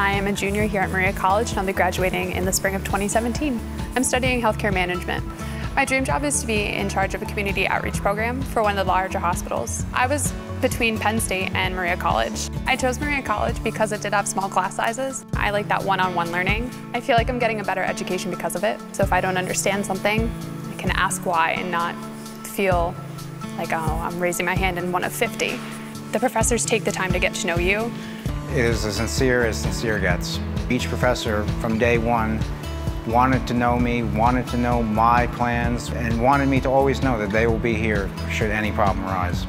I am a junior here at Maria College and I'll be graduating in the spring of 2017. I'm studying healthcare management. My dream job is to be in charge of a community outreach program for one of the larger hospitals. I was between Penn State and Maria College. I chose Maria College because it did have small class sizes. I like that one-on-one -on -one learning. I feel like I'm getting a better education because of it. So if I don't understand something, I can ask why and not feel like, oh, I'm raising my hand in one of 50. The professors take the time to get to know you is as sincere as sincere gets. Each professor from day one wanted to know me, wanted to know my plans, and wanted me to always know that they will be here should any problem arise.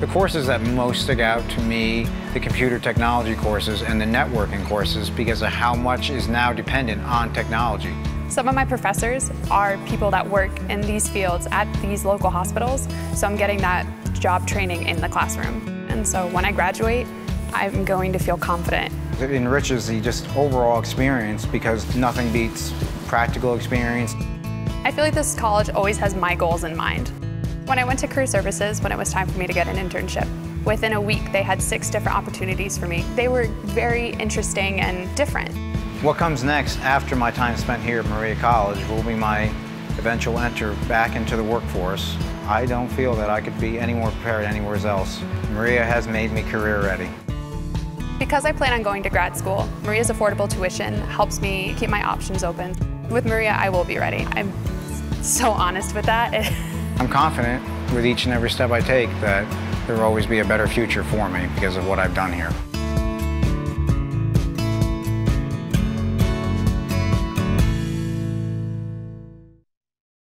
The courses that most stick out to me, the computer technology courses and the networking courses because of how much is now dependent on technology. Some of my professors are people that work in these fields at these local hospitals, so I'm getting that job training in the classroom. And so when I graduate, I'm going to feel confident. It enriches the just overall experience because nothing beats practical experience. I feel like this college always has my goals in mind. When I went to career services, when it was time for me to get an internship, within a week they had six different opportunities for me. They were very interesting and different. What comes next after my time spent here at Maria College will be my eventual enter back into the workforce. I don't feel that I could be any more prepared anywhere else. Maria has made me career ready. Because I plan on going to grad school, Maria's affordable tuition helps me keep my options open. With Maria, I will be ready. I'm so honest with that. I'm confident with each and every step I take that there will always be a better future for me because of what I've done here.